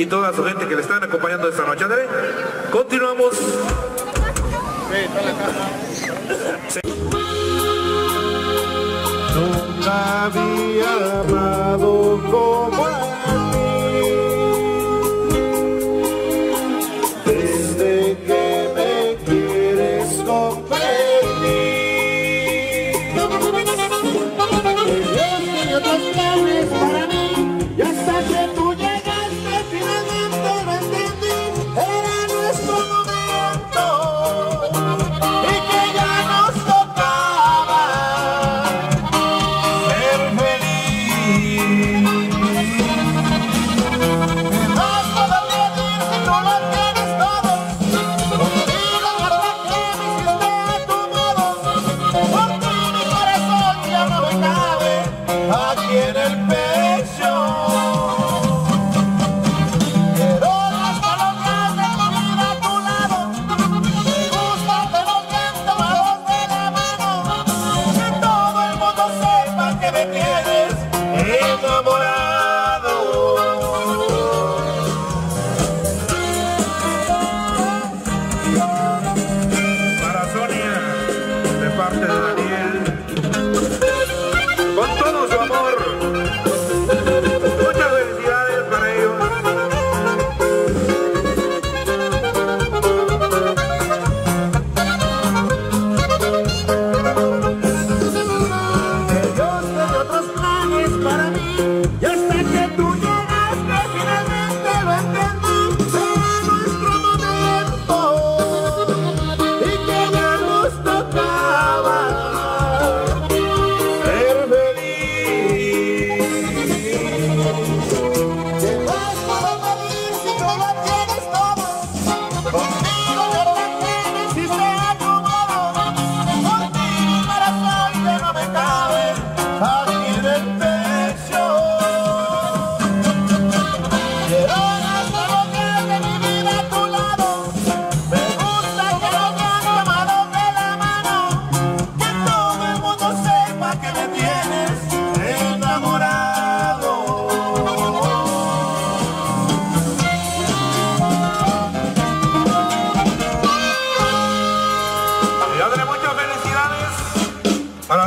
y toda su gente que le están acompañando esta noche. Continuamos. Nunca había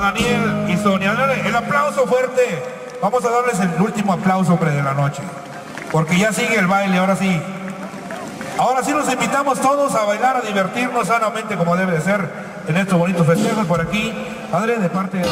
Daniel y Sonia. dale, El aplauso fuerte. Vamos a darles el último aplauso hombre, de la noche. Porque ya sigue el baile, ahora sí. Ahora sí los invitamos todos a bailar, a divertirnos sanamente como debe de ser en estos bonitos festejos por aquí. Andrés, de parte de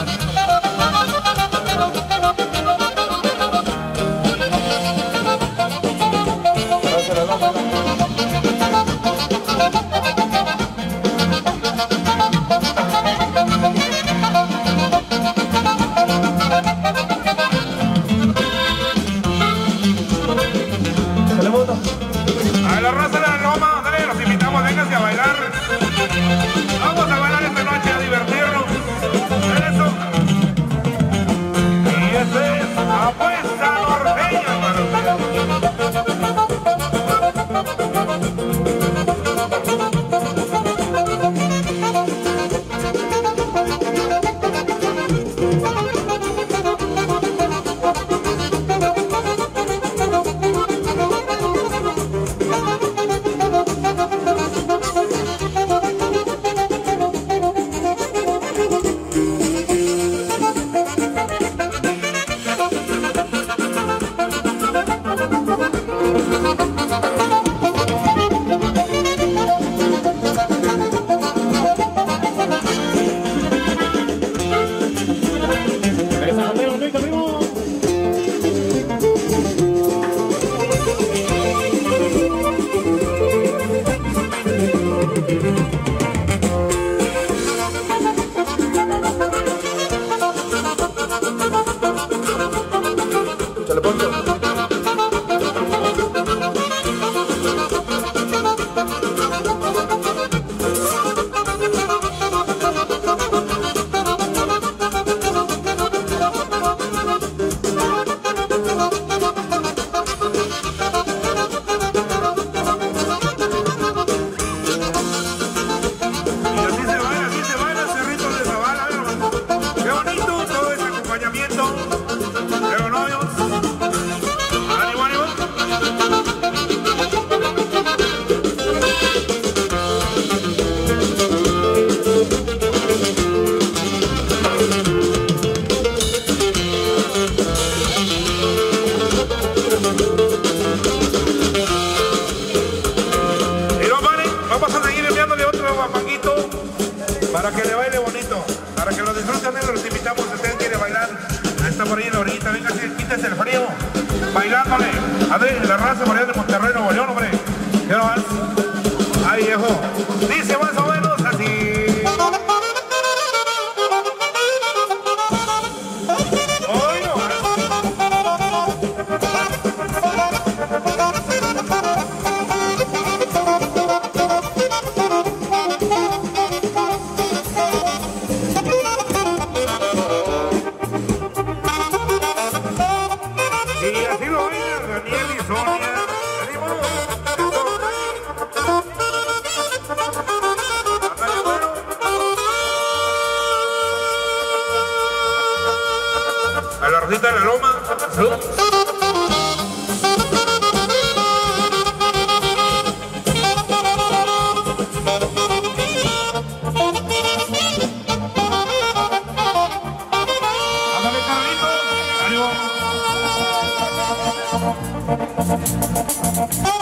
Oh!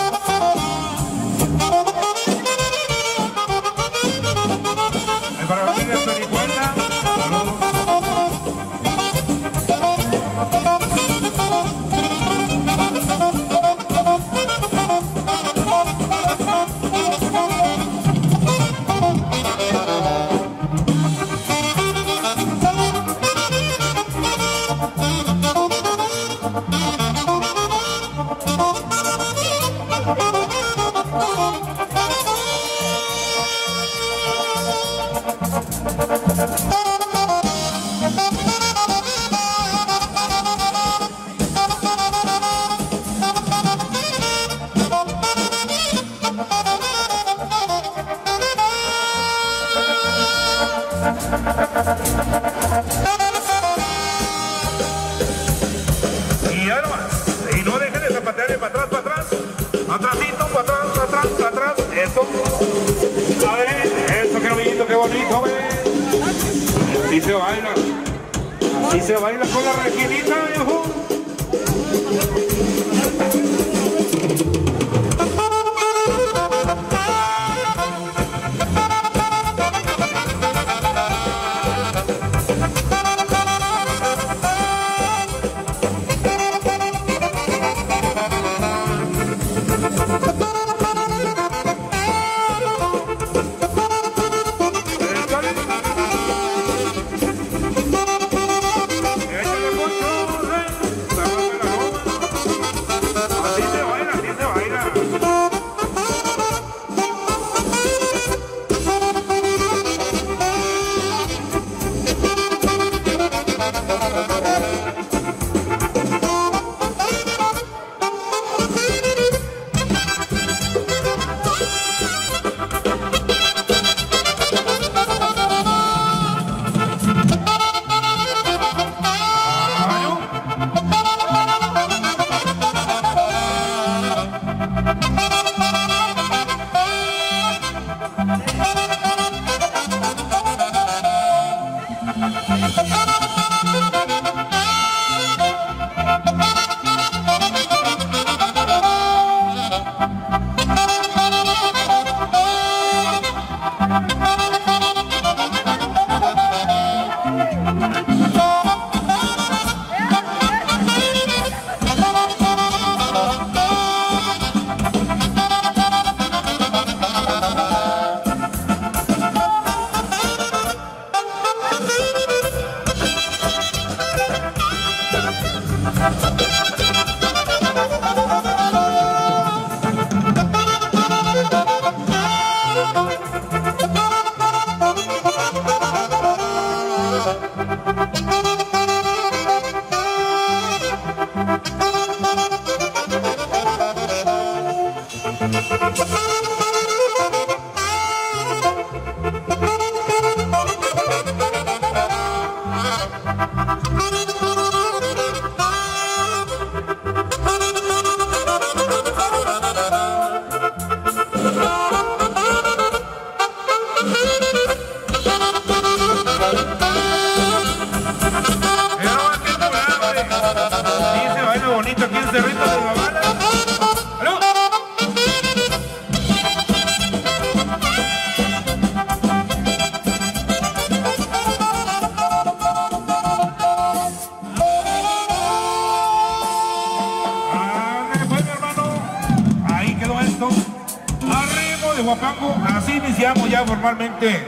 Así iniciamos ya formalmente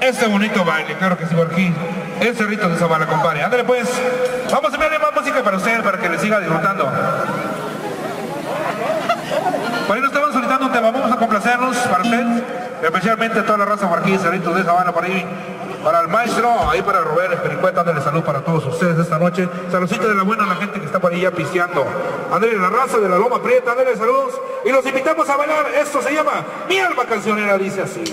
este bonito baile, claro que sí, aquí, el Cerrito de Zavala, compadre. Ándale pues, vamos a enviarle más música para usted, para que le siga disfrutando. Por ahí nos estaban solicitando un tema, vamos a complacernos para usted, especialmente a toda la raza aquí, Cerrito de Zavala, por ahí, para el maestro, ahí para Robert Espericueta, dándole salud para todos ustedes esta noche. Saludcita de la buena a la gente que está por ahí ya pisteando. Ándale la raza de la Loma Prieta, ándale saludos. Y los invitamos a bailar. Esto se llama Mi Alma Cancionera, dice así.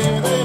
see the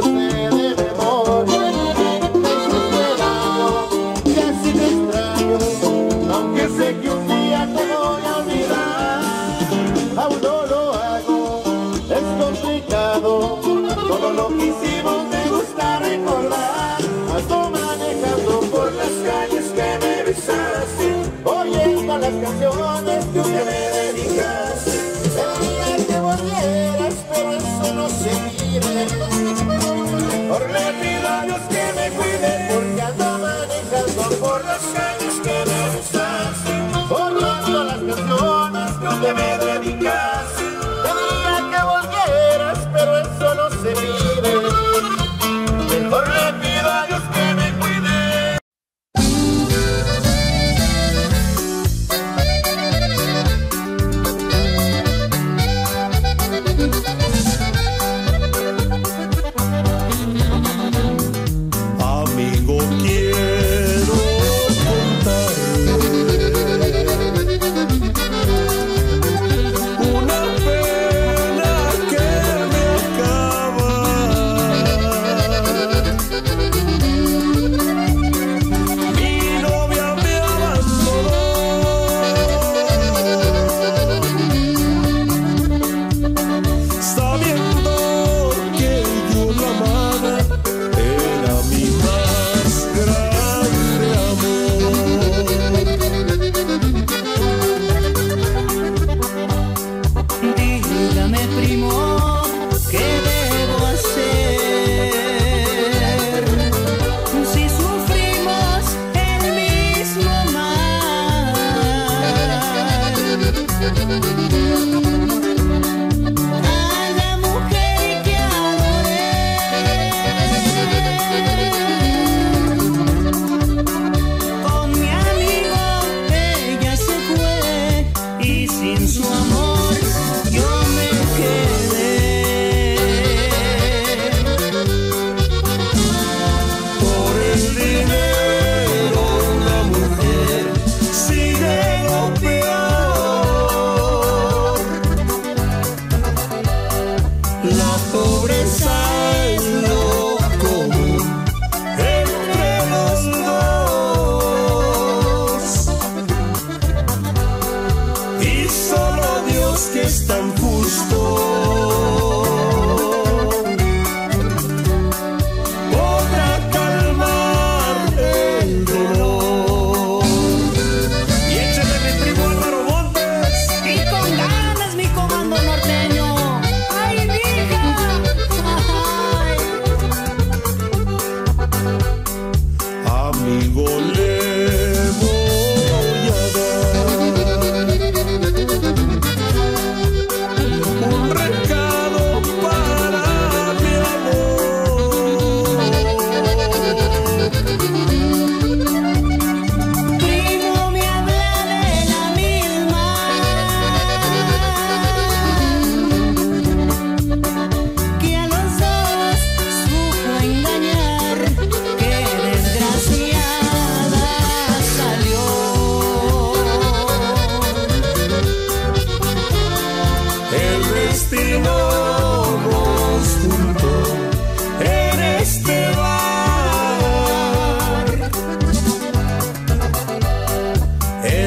Just canciones que tú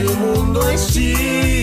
El mundo es chico